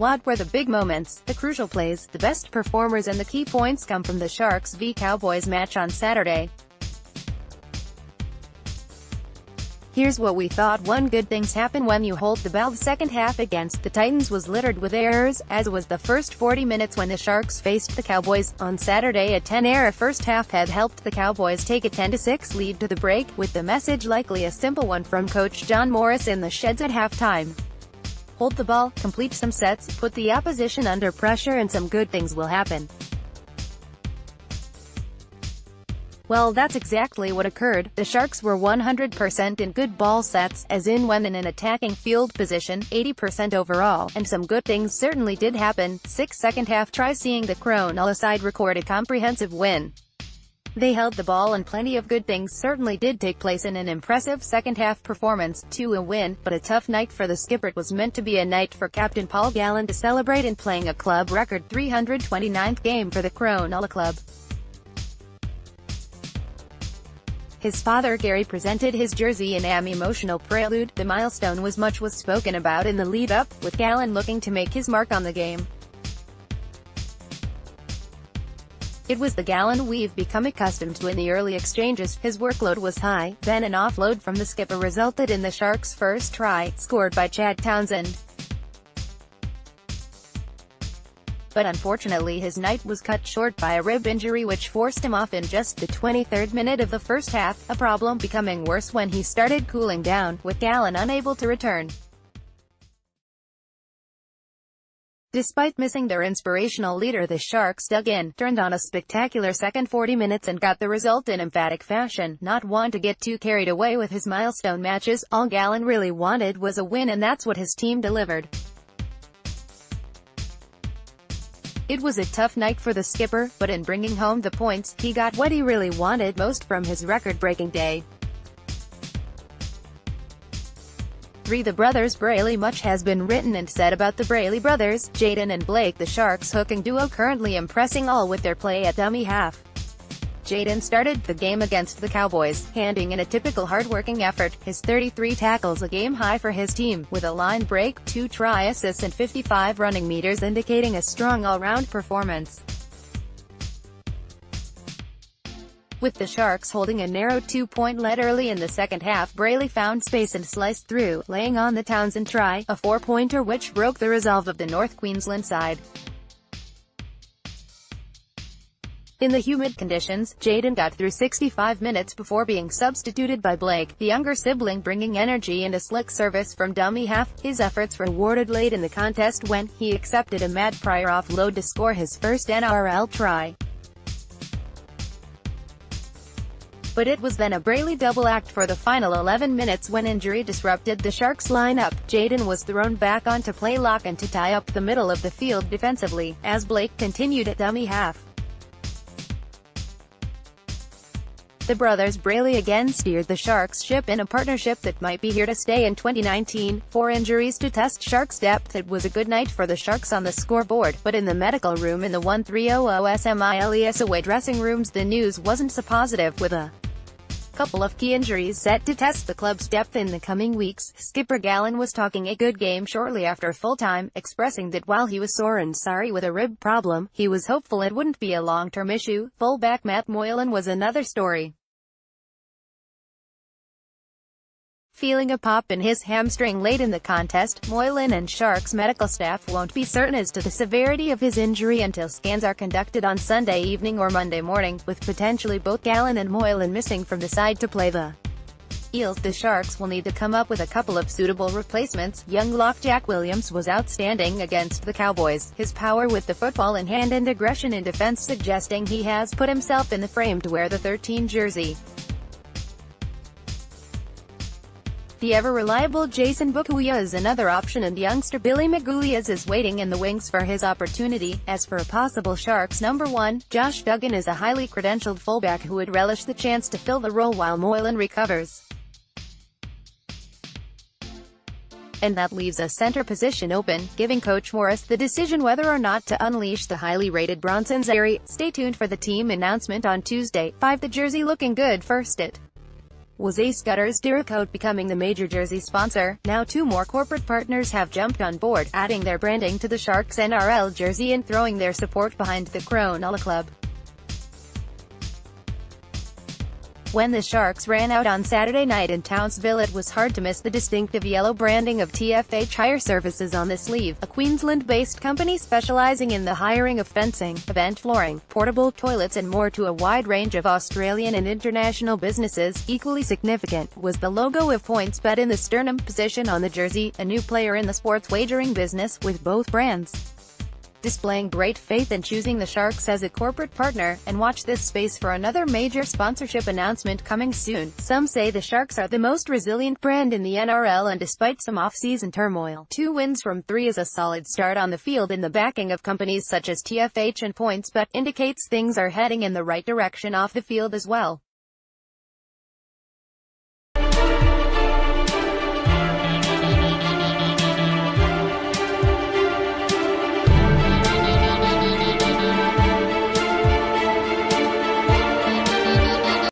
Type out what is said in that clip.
What were the big moments, the crucial plays, the best performers and the key points come from the Sharks v Cowboys match on Saturday. Here's what we thought one good things happen when you hold the ball the second half against the Titans was littered with errors, as was the first 40 minutes when the Sharks faced the Cowboys. On Saturday a 10-error first half had helped the Cowboys take a 10-6 lead to the break, with the message likely a simple one from coach John Morris in the sheds at halftime. Hold the ball, complete some sets, put the opposition under pressure and some good things will happen. Well that's exactly what occurred, the Sharks were 100% in good ball sets, as in when in an attacking field position, 80% overall, and some good things certainly did happen. 6 second half try seeing the Cronulla side record a comprehensive win. They held the ball and plenty of good things certainly did take place in an impressive second-half performance, to a win, but a tough night for the skipper. It was meant to be a night for captain Paul Gallen to celebrate in playing a club record 329th game for the Cronulla club. His father Gary presented his jersey in am emotional prelude. The milestone was much was spoken about in the lead-up, with Gallen looking to make his mark on the game. It was the Gallen we've become accustomed to in the early exchanges, his workload was high, then an offload from the skipper resulted in the Sharks' first try, scored by Chad Townsend. but unfortunately his night was cut short by a rib injury which forced him off in just the 23rd minute of the first half, a problem becoming worse when he started cooling down, with Gallen unable to return. Despite missing their inspirational leader the Sharks dug in, turned on a spectacular second 40 minutes and got the result in emphatic fashion. Not one to get too carried away with his milestone matches, all Gallen really wanted was a win and that's what his team delivered. It was a tough night for the skipper, but in bringing home the points, he got what he really wanted most from his record-breaking day. 3. The brothers Brailey Much has been written and said about the Brailey brothers, Jayden and Blayke the Sharks hooking duo currently impressing all with their play at dummy half. Jayden started the game against the Cowboys, handing in a typical hard-working effort, his 33 tackles a game high for his team, with a line break, 2 try assists and 55 running meters indicating a strong all-round performance. With the Sharks holding a narrow two-point lead early in the second half Brailey found space and sliced through, laying on the Townsend try, a four-pointer which broke the resolve of the North Queensland side. In the humid conditions, Jayden got through 65 minutes before being substituted by Blayke, the younger sibling bringing energy and a slick service from dummy half. His efforts were rewarded late in the contest when he accepted a Matt Prior offload to score his first NRL try. But it was then a Brailey double act for the final 11 minutes when injury disrupted the Sharks lineup. Jayden was thrown back onto play lock and to tie up the middle of the field defensively, as Blayke continued at dummy half. The brothers Brailey again steered the Sharks ship in a partnership that might be here to stay in 2019. Four injuries to test Sharks' depth It was a good night for the Sharks on the scoreboard, but in the medical room in the 1300 SMILES away dressing rooms the news wasn't so positive, with a couple of key injuries set to test the club's depth in the coming weeks. Skipper Gallen was talking a good game shortly after full-time, expressing that while he was sore and sorry with a rib problem, he was hopeful it wouldn't be a long-term issue. Fullback Matt Moylan was another story. Feeling a pop in his hamstring late in the contest. Moylan and Sharks medical staff won't be certain as to the severity of his injury until scans are conducted on Sunday evening or Monday morning, with potentially both Gallen and Moylan missing from the side to play the Eels. The Sharks will need to come up with a couple of suitable replacements. Young lock Jack Williams was outstanding against the Cowboys, his power with the football in hand and aggression in defense suggesting he has put himself in the frame to wear the 13 jersey. The ever-reliable Jayson Bukuya is another option and youngster Billy Magoulias is waiting in the wings for his opportunity. As for a possible Sharks number one, Josh Dugan is a highly credentialed fullback who would relish the chance to fill the role while Moylan recovers. and that leaves a center position open, giving Coach Morris the decision whether or not to unleash the highly rated Bronson Xerri. Stay tuned for the team announcement on Tuesday. 5 The jersey looking good first it was Ace Gutters Duracoat becoming the major jersey sponsor. Now two more corporate partners have jumped on board, adding their branding to the Sharks NRL jersey and throwing their support behind the Cronulla club. When the Sharks ran out on Saturday night in Townsville it was hard to miss the distinctive yellow branding of TFH Hire Services on the sleeve, a Queensland-based company specialising in the hiring of fencing, event flooring, portable toilets and more to a wide range of Australian and international businesses. Equally significant, was the logo of PointsBet in the sternum position on the jersey, a new player in the sports wagering business, with both brands displaying great faith in choosing the Sharks as a corporate partner, and watch this space for another major sponsorship announcement coming soon. Some say the Sharks are the most resilient brand in the NRL and despite some off-season turmoil, two wins from three is a solid start on the field in the backing of companies such as TFH and PointsBet indicates things are heading in the right direction off the field as well.